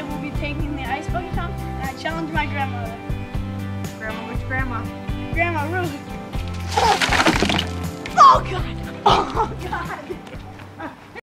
I will be taking the ice bucket challenge, and I challenge my grandmother. Grandma, which grandma? Grandma Ruby. Oh God!